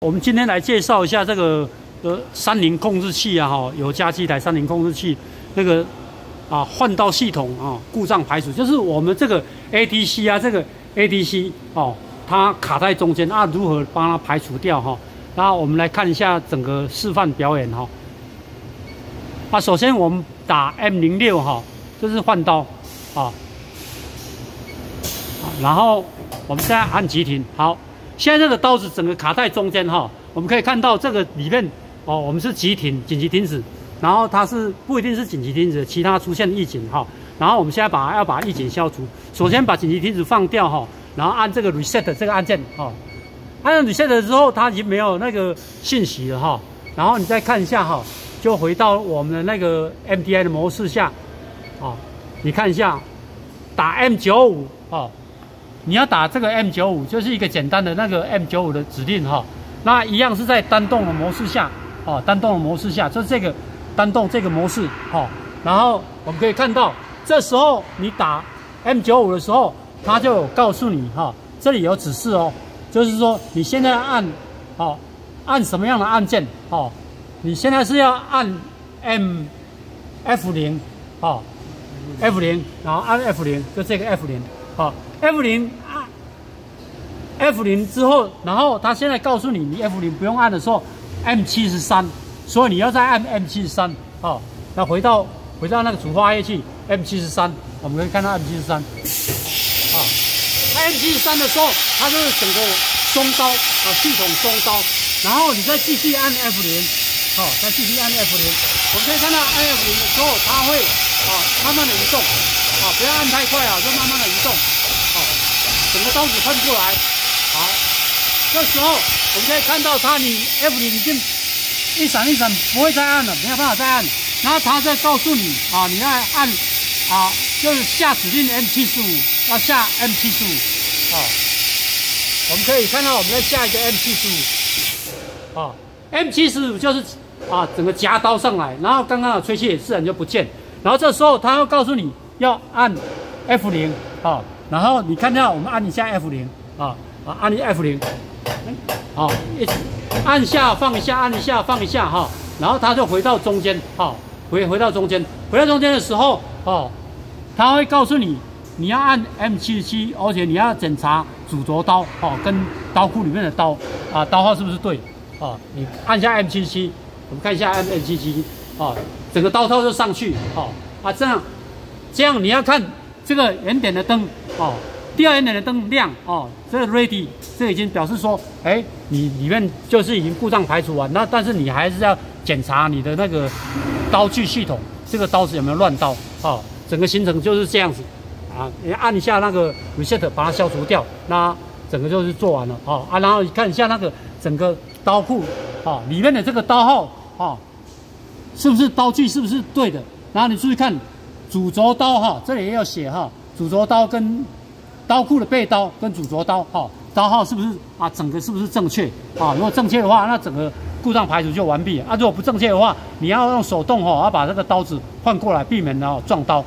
我们今天来介绍一下这个呃三菱控制器啊哈，有加机台三菱控制器那个啊换刀系统啊故障排除，就是我们这个 ATC 啊这个 ATC 哦，它卡在中间啊，如何帮它排除掉哈？然后我们来看一下整个示范表演哈。啊，首先我们打 M 零六哈，这是换刀啊，然后我们现在按急停好。现在这个刀子整个卡在中间哈，我们可以看到这个里面哦，我们是急停，紧急停止，然后它是不一定是紧急停止，其他出现预警哈，然后我们现在把要把预警消除，首先把紧急停止放掉哈，然后按这个 reset 这个按键哈，按了 reset 之后它已经没有那个信息了哈，然后你再看一下哈，就回到我们的那个 MDI 的模式下，啊，你看一下打 M 九五哦。你要打这个 M 九五，就是一个简单的那个 M 九五的指令哈，那一样是在单动的模式下，哦，单动的模式下，就是这个单动这个模式哈，然后我们可以看到，这时候你打 M 九五的时候，它就有告诉你哈，这里有指示哦，就是说你现在按，哦，按什么样的按键哦，你现在是要按 M F 零，哦，F 零，然后按 F 零，就这个 F 零。好，F 零按 F 零之后，然后他现在告诉你，你 F 零不用按的时候，M 七十三，所以你要再按 M 七十三。好，那回到回到那个主发液器 M 七十三，我们可以看到 M 七十三。啊，M 七十三的时候，它就是整个松刀啊，系统松刀，然后你再继续按 F 零，好，再继续按 F 零，我们可以看到按 F 零的时候，它会啊慢慢的移动。不要按太快啊，就慢慢的移动，好，整个刀子喷过来，好，这时候我们可以看到它，你 F 零已经一闪一闪，不会再按了，没有办法再按，然后它再告诉你啊，你要按啊，就是下指令 M 七十五，要下 M 七十五，啊，我们可以看到我们在下一个 M 七十五，啊，M 七十五就是啊，整个夹刀上来，然后刚刚的吹气自然就不见，然后这时候它会告诉你。要按 F 零啊，然后你看到我们按一下 F 零啊啊，按 F 零，好，按下放一下，按一下放一下哈，然后它就回到中间哈，回回到中间，回到中间的时候哦，它会告诉你你要按 M 七十七，而且你要检查主轴刀哦跟刀库里面的刀啊刀号是不是对啊？你按下 M 七十七，我们看一下 M 七七啊，整个刀套就上去哦啊这样。这样你要看这个圆点的灯哦，第二圆点的灯亮哦，这个 ready，这已经表示说，哎，你里面就是已经故障排除完，那但是你还是要检查你的那个刀具系统，这个刀子有没有乱刀哦，整个行程就是这样子啊，你按一下那个 reset 把它消除掉，那整个就是做完了哦啊，然后你看一下那个整个刀库哦里面的这个刀号哦，是不是刀具是不是对的，然后你注意看。主轴刀哈，这里也要写哈，主轴刀跟刀库的背刀跟主轴刀哈，刀号是不是啊？整个是不是正确啊？如果正确的话，那整个故障排除就完毕啊。如果不正确的话，你要用手动哈，要把这个刀子换过来，避免呢撞刀。